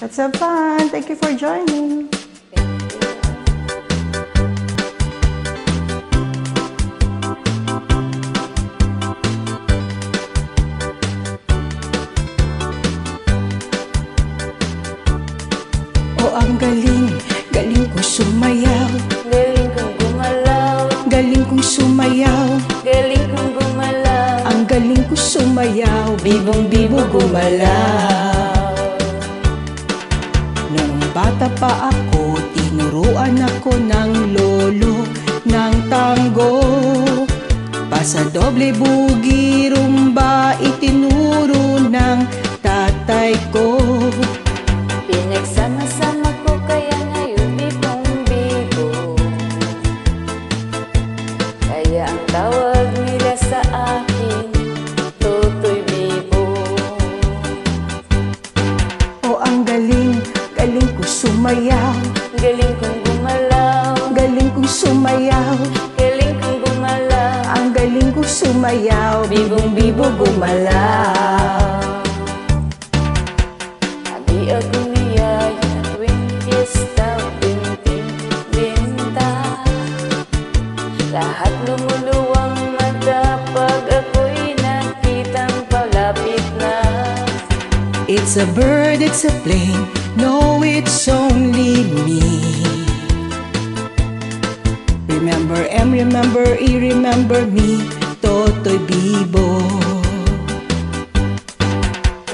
Let's have fun. Thank you for joining. Oh, ang galing, galing ko sumayaw, Galing kong gumalaw, galing kong sumayaw, galing kong gumalaw ang galing ko sumayaw, bibong-bibo gumalaw. Bata pa ako, tinuruan ako ng lolo ng tango. Pasadoble bugi rumba itinuro ng sumayaw, Galing kong gumalaw, galing kong sumayaw, galing kong gumalaw. Ang galing ko sumayaw, bibong-bibo gumalaw. It's a bird, it's a plane, no, it's only me. Remember M, remember E, remember me, Totoy Bibo.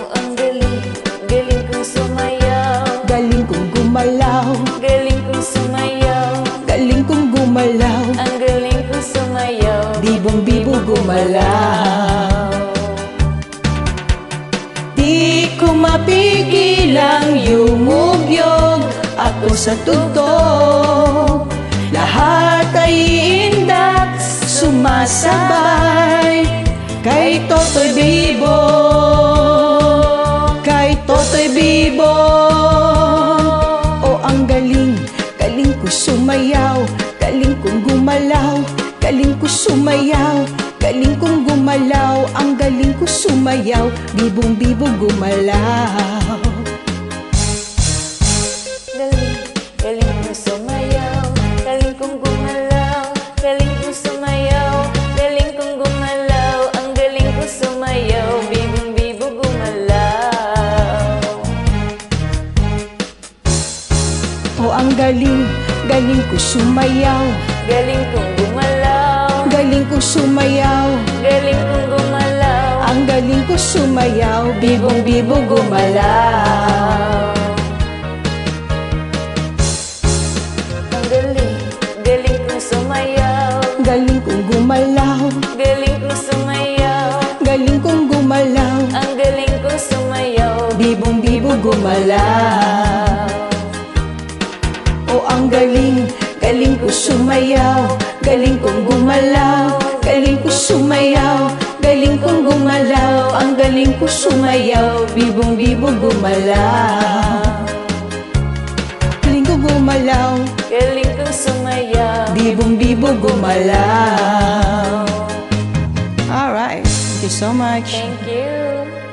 Oh, ang galing, galing kong sumayaw. Galing kong gumalaw, Galing kong sumayaw. Galing kong gumalaw, Ang galing kong sumayaw. Bibong-bibo gumalaw. Di ko mapigilang yumugyog ako sa tugtog Lahat ay indak sumasabay. Kay Totoy Bibo Kay Totoy Bibo. Oh, ang galing, galing ko sumayaw Galing kong gumalaw, galing ko sumayaw Galing kong gumalaw, ang galing ko sumayaw Bibong-bibo gumalaw. Galing, galing kong sumayaw Galing kong gumalaw Galing kong sumayaw Galing kong gumalaw Ang galing kong sumayaw Bibong bibo gumalaw. Oh, ang galing, galing ko sumayaw. Galing kong Galing ko sumayaw. Galing kong gumalaw. Ang galing ko sumayaw Bibong-bibo gumalaw. Ang galing, galing kong sumayaw. Galing kong gumalaw. Galing kong sumayaw. Galing kong gumalaw. Ang galing kong sumayaw. Bibong-bibo gumalaw ko sumayaw Galing kong gumalaw Galing ko sumayaw Galing kong gumalaw Ang galing ko sumayaw Bibong-bibo gumalaw. Galing ko gumalaw Galing kong sumayaw Bibong-bibo gumalaw. Alright, thank you so much. Thank you